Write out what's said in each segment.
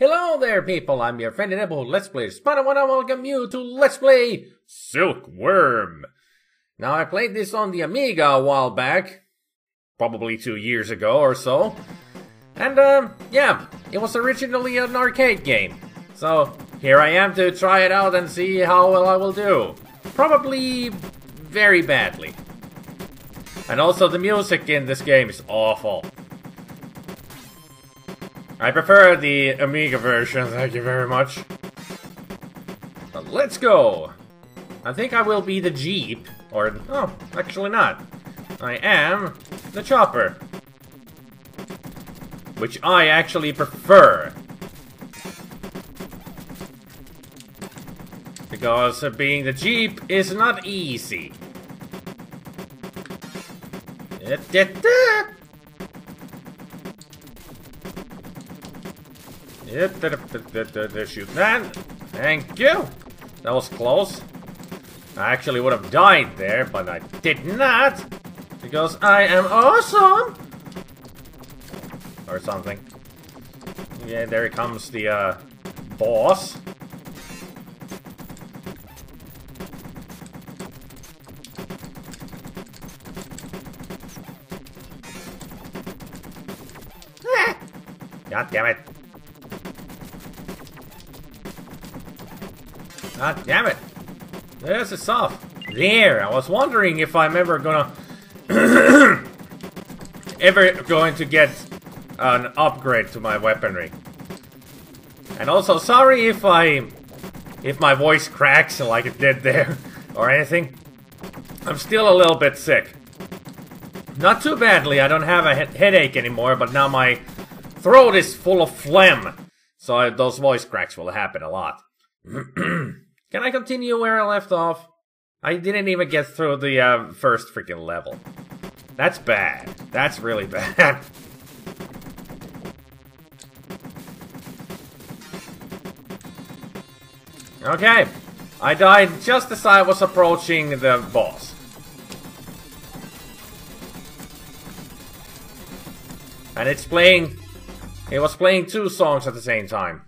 Hello there, people. I'm your friend Nibble, Let's Play Spider and I welcome you to Let's Play Silkworm. Now, I played this on the Amiga a while back, probably two years ago or so. And, um, yeah, it was originally an arcade game. So, here I am to try it out and see how well I will do. Probably very badly. And also, the music in this game is awful. I prefer the Amiga version, thank you very much. But let's go! I think I will be the Jeep, or, oh, actually not. I am the Chopper. Which I actually prefer. Because being the Jeep is not easy. Shoot that! Thank you! That was close. I actually would have died there, but I did not! Because I am awesome! Or something. Yeah, there comes the, uh, boss. God damn it. God damn it! This is soft. There, I was wondering if I'm ever gonna... ever going to get an upgrade to my weaponry. And also, sorry if I... if my voice cracks like it did there, or anything. I'm still a little bit sick. Not too badly, I don't have a he headache anymore, but now my throat is full of phlegm. So those voice cracks will happen a lot. Can I continue where I left off? I didn't even get through the uh, first freaking level. That's bad. That's really bad. okay. I died just as I was approaching the boss. And it's playing... It was playing two songs at the same time.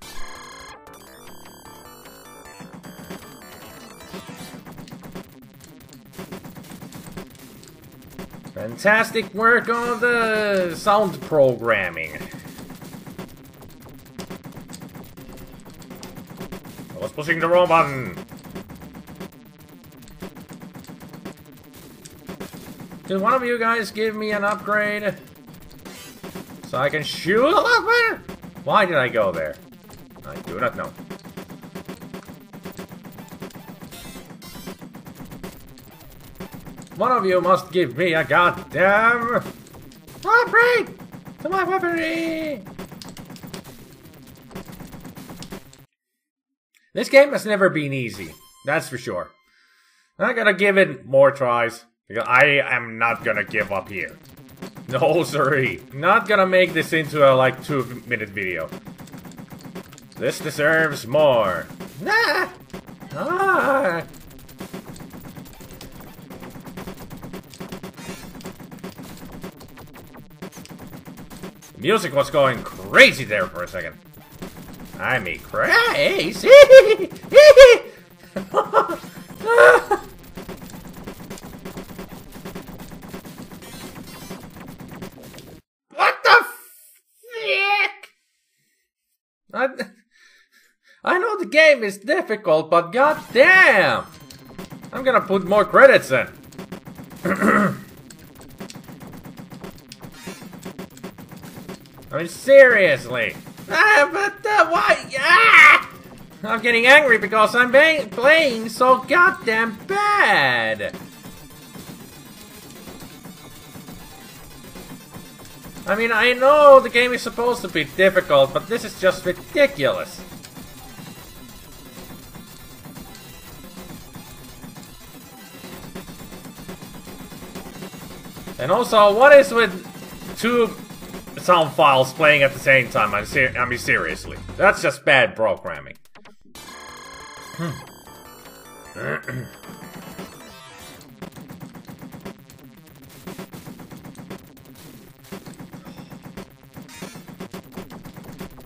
Fantastic work on the sound programming. I was pushing the wrong button. Can one of you guys give me an upgrade? So I can shoot a lot better? Why did I go there? I do not know. One of you must give me a goddamn upgrade to my weaponry. This game has never been easy, that's for sure. I gotta give it more tries. Because I am not gonna give up here. No, sorry. Not gonna make this into a, like, two-minute video. This deserves more. Nah! Ah! Music was going crazy there for a second. I mean, crazy! what the frick? I, I know the game is difficult, but goddamn! I'm gonna put more credits in. I mean, seriously. Ah, but uh, why? Ah! I'm getting angry because I'm playing so goddamn bad. I mean, I know the game is supposed to be difficult, but this is just ridiculous. And also, what is with two sound files playing at the same time. I'm ser I mean, seriously. That's just bad programming.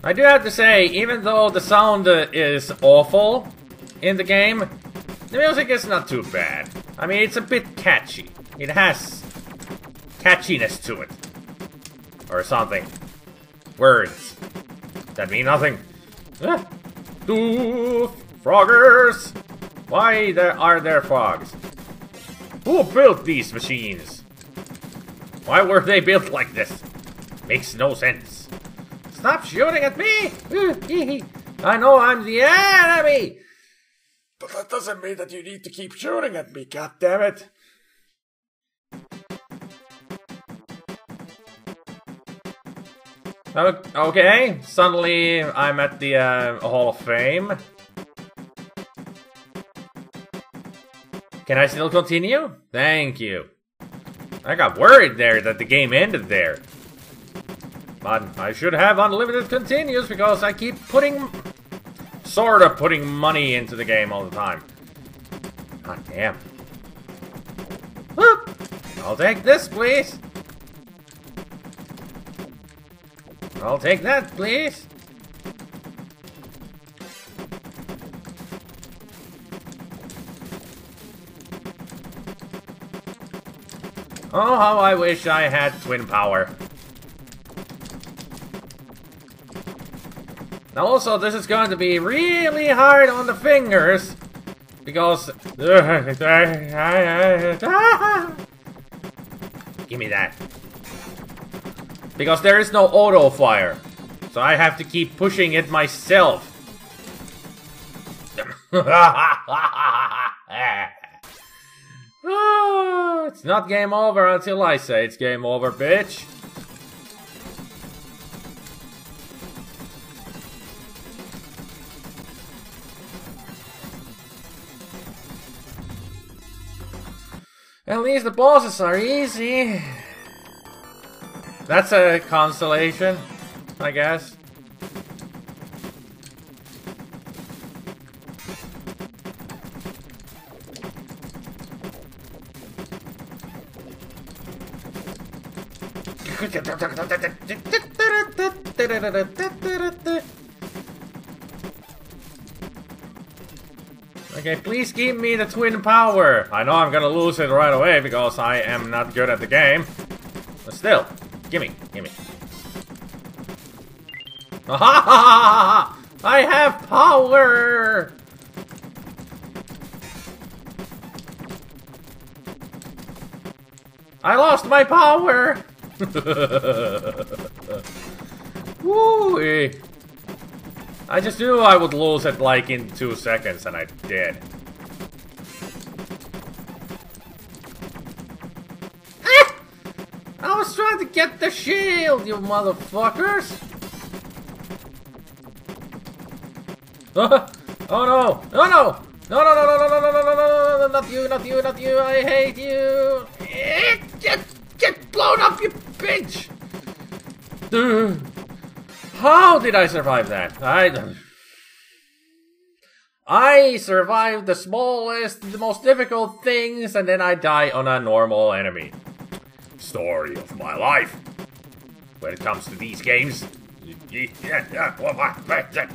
I do have to say, even though the sound uh, is awful in the game, the music is not too bad. I mean, it's a bit catchy. It has catchiness to it. Or something. Words. That mean nothing. Ah. Doof! Froggers! Why there are there frogs? Who built these machines? Why were they built like this? Makes no sense. Stop shooting at me! I know I'm the enemy! But that doesn't mean that you need to keep shooting at me, God Okay, suddenly I'm at the uh, Hall of Fame. Can I still continue? Thank you. I got worried there that the game ended there. But I should have unlimited continues because I keep putting... Sort of putting money into the game all the time. God damn. I'll take this, please. I'll take that, please. Oh, how I wish I had twin power. Now also, this is going to be really hard on the fingers, because... Give me that. Because there is no auto fire. So I have to keep pushing it myself. it's not game over until I say it's game over, bitch. At least the bosses are easy. That's a constellation, I guess. Okay, please give me the twin power. I know I'm gonna lose it right away because I am not good at the game. But still, gimme, gimme. ha! I have power! I lost my power! Woo! -y. I just knew I would lose it like in two seconds, and I did. Get the shield, you motherfuckers! oh no! No no! No no no no no no no no no no no not you, not you, not you, I hate you! Get get blown up, you bitch! How did I survive that? I... I survived the smallest, the most difficult things, and then I die on a normal enemy. Story of my life. When it comes to these games,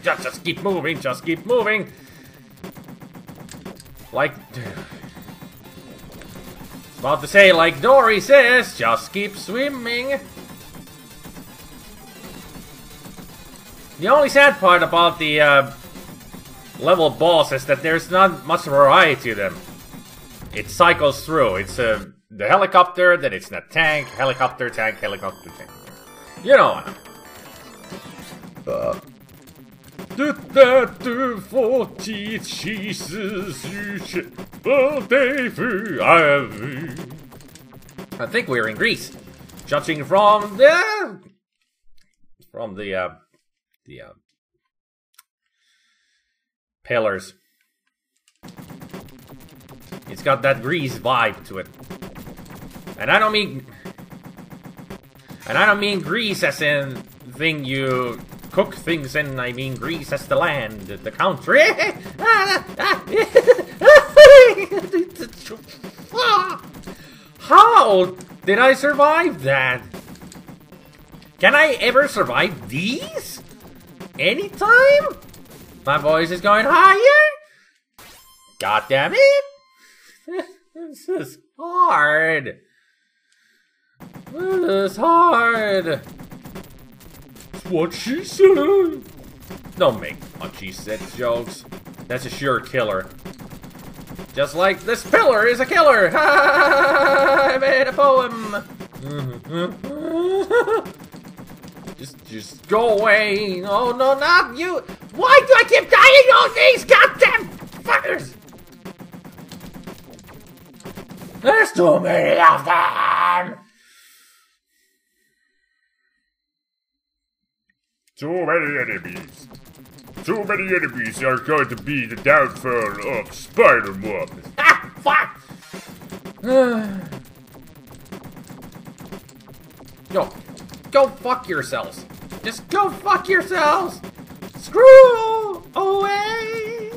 just, keep moving, just keep moving. Like... About to say, like Dory says, just keep swimming. The only sad part about the uh, level boss is that there's not much variety to them. It cycles through. It's uh, the helicopter, then it's a tank, helicopter, tank, helicopter, tank. You know what uh. 的大的火鸡其实是什么地方？I think we're in Greece, judging from the from the uh, the uh, pillars. It's got that Greece vibe to it. And I don't mean... And I don't mean grease as in thing you cook things in, I mean Greece as the land, the country. How did I survive that? Can I ever survive these? anytime? My voice is going higher? God damn it! this is hard. This is hard. It's what she said. Don't make what she said jokes. That's a sure killer. Just like this pillar is a killer. I made a poem. just, just go away. Oh no, not you. Why do I keep dying on these goddamn fuckers? There's too many of them. Too many enemies. Too many enemies are going to be the downfall of Spider-Man. Ah, fuck! Yo, go fuck yourselves. Just go fuck yourselves. Screw away.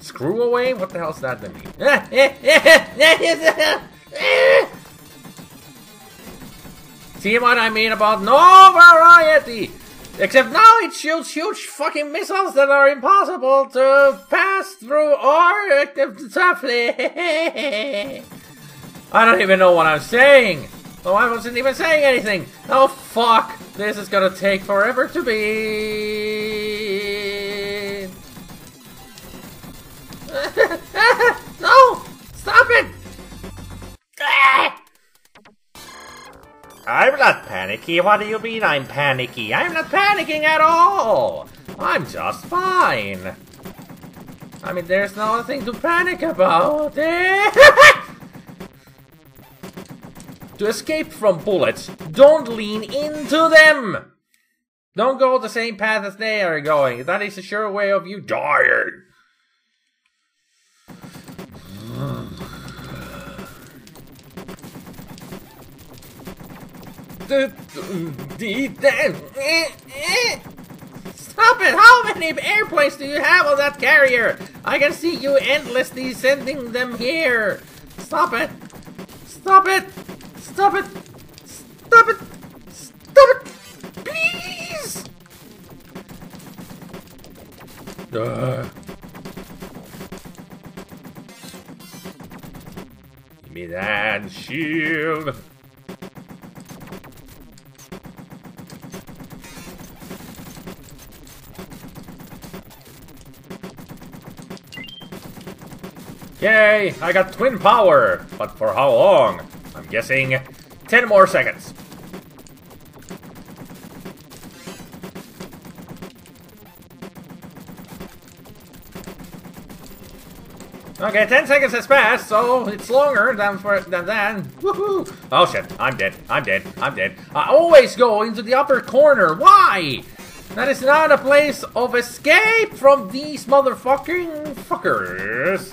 Screw away? What the hell's that to mean? See what I mean about no variety? Except now it shoots huge fucking missiles that are impossible to pass through or safely. I don't even know what I'm saying. Oh, I wasn't even saying anything. Oh, fuck. This is gonna take forever to be. no! Stop it! Ah! I'm not panicky. What do you mean I'm panicky? I'm not panicking at all. I'm just fine. I mean, there's nothing to panic about. Eh? to escape from bullets, don't lean into them. Don't go the same path as they are going. That is a sure way of you dying. Stop it! How many airplanes do you have on that carrier? I can see you endlessly sending them here. Stop it! Stop it! Stop it! Stop it! Stop it! Please! Uh. Give me that shield. Yay! I got twin power! But for how long? I'm guessing 10 more seconds. Okay, 10 seconds has passed, so it's longer than for than that. Woohoo! Oh shit, I'm dead. I'm dead. I'm dead. I always go into the upper corner. Why? That is not a place of escape from these motherfucking fuckers.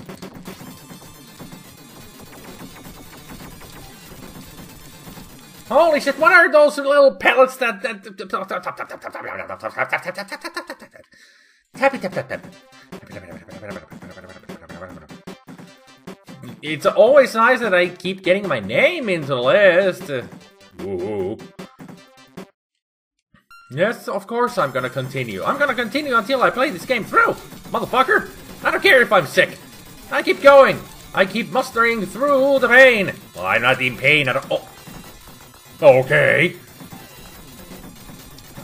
Holy shit, what are those little pellets that... it's always nice that I keep getting my name into the list. Yes, of course I'm gonna continue. I'm gonna continue until I play this game through, motherfucker. I don't care if I'm sick. I keep going. I keep mustering through the pain. Well, I'm not in pain at all. Okay.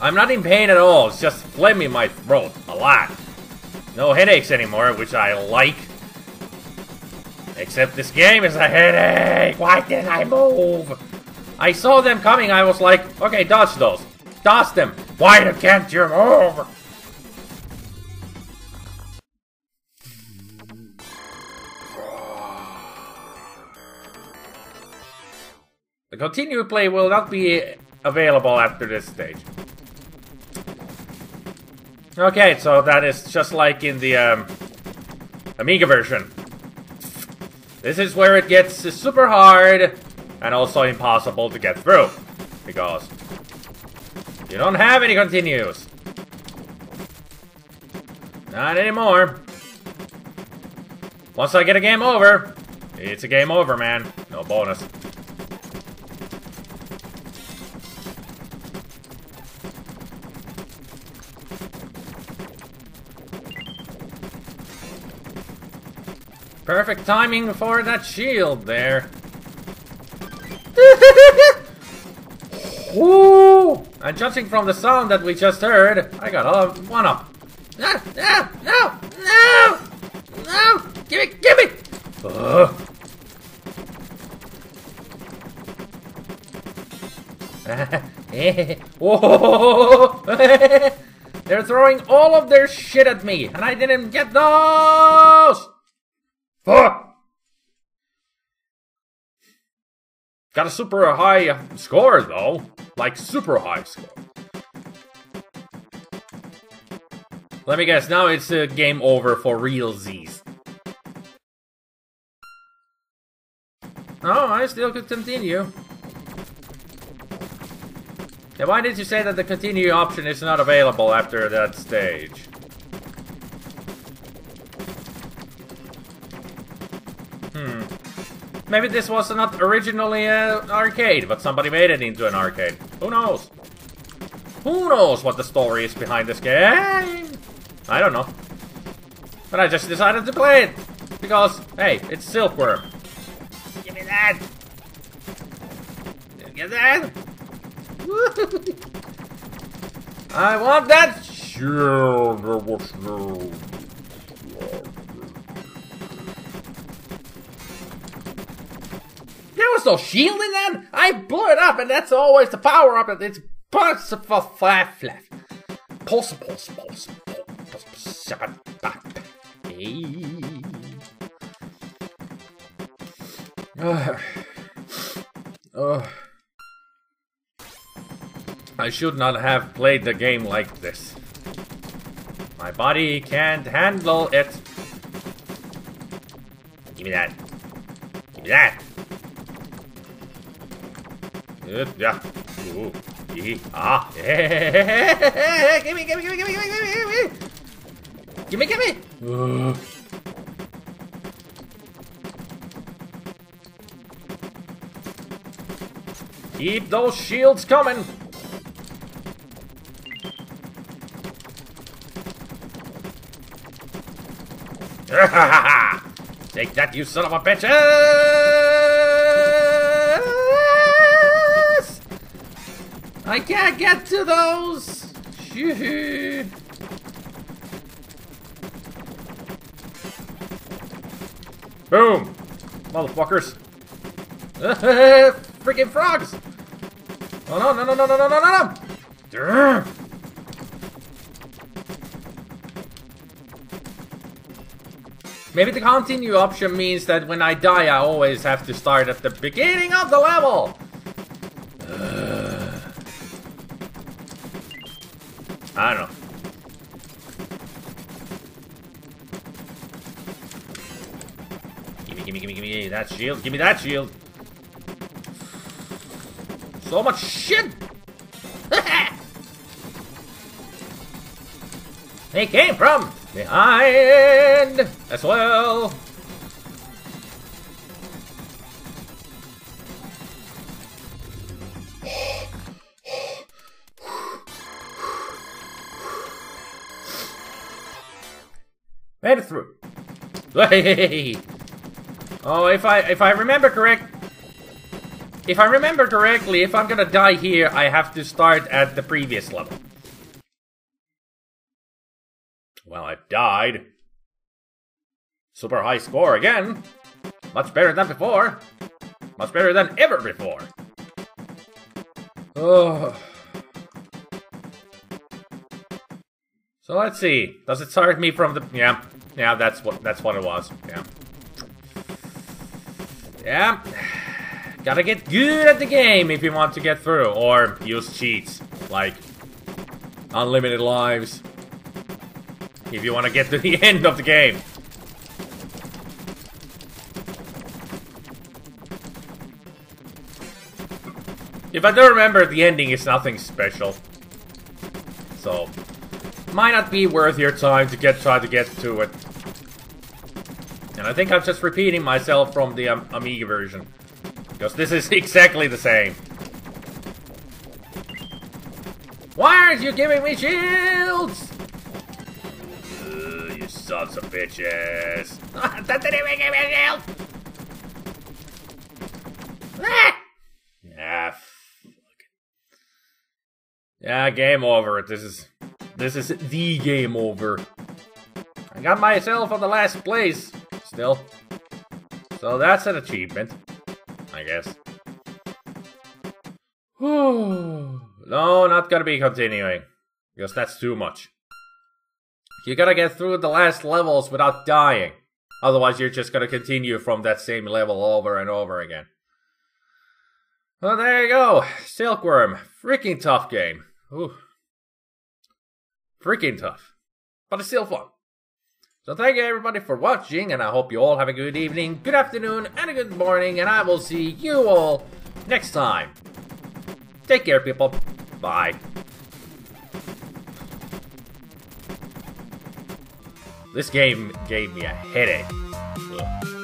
I'm not in pain at all, it's just in my throat. A lot. No headaches anymore, which I like. Except this game is a headache! Why didn't I move? I saw them coming, I was like, okay, dodge those. Dodge them! Why can't you move? The continued play will not be available after this stage. Okay, so that is just like in the um, Amiga version. This is where it gets super hard and also impossible to get through. Because you don't have any continues. Not anymore. Once I get a game over, it's a game over, man. No bonus. Perfect timing for that shield there. Woo! And judging from the sound that we just heard, I got a one up. No, no, no, no, no! Give it, give it! Ugh. Whoa! They're throwing all of their shit at me, and I didn't get those! Fuck! Got a super high score though. Like super high score. Let me guess, now it's a game over for real Z's. Oh, I still could continue. Yeah, why did you say that the continue option is not available after that stage? Hmm. Maybe this was not originally an arcade, but somebody made it into an arcade. Who knows? Who knows what the story is behind this game? I don't know. But I just decided to play it. Because, hey, it's Silkworm. Give me that! Give that! I want that! No. There was shield in that? I blew it up, and that's always the power up. It's pulse for flaff flaff. Pulse, pulse, pulse, pulse, pulse. Ugh. I should not have played the game like this. My body can't handle it. Give me that. Give me that. Yeah. Ooh. Yee. Ah. gimme, gimme, gimme, gimme, gimme, gimme, gimme. Gimme, gimme. Ugh. Keep those shields coming. Take that, you son of a bitches! I can't get to those! Shoot! Boom! Motherfuckers! Freaking frogs! Oh no, no, no, no, no, no, no, no, no! Maybe the continue option means that when I die, I always have to start at the beginning of the level! I don't know. Gimme, gimme, gimme, gimme that shield. Give me that shield. So much shit! they came from behind as well. Made it through. Hey! Oh, if I if I remember correct, if I remember correctly, if I'm gonna die here, I have to start at the previous level. Well, I died. Super high score again. Much better than before. Much better than ever before. Oh. So let's see. Does it start me from the yeah. Yeah, that's what that's what it was. Yeah. Yeah. Gotta get good at the game if you want to get through. Or use cheats. Like unlimited lives. If you want to get to the end of the game. If I don't remember, the ending is nothing special. So, might not be worth your time to get try to get to it. And I think I'm just repeating myself from the um, Amiga version. Because this is exactly the same. Why aren't you giving me shields? Uh, you sons of bitches. that didn't even give me a shield! Ah! Fuck. Yeah, game over. This is this is the game over. I got myself on the last place still. So that's an achievement, I guess. no, not gonna be continuing. Because that's too much. You gotta get through the last levels without dying. Otherwise, you're just gonna continue from that same level over and over again. Well, there you go. Silkworm. Freaking tough game. Ooh. Freaking tough. But it's still fun. So thank you everybody for watching, and I hope you all have a good evening, good afternoon, and a good morning, and I will see you all next time. Take care, people. Bye. This game gave me a headache. Ugh.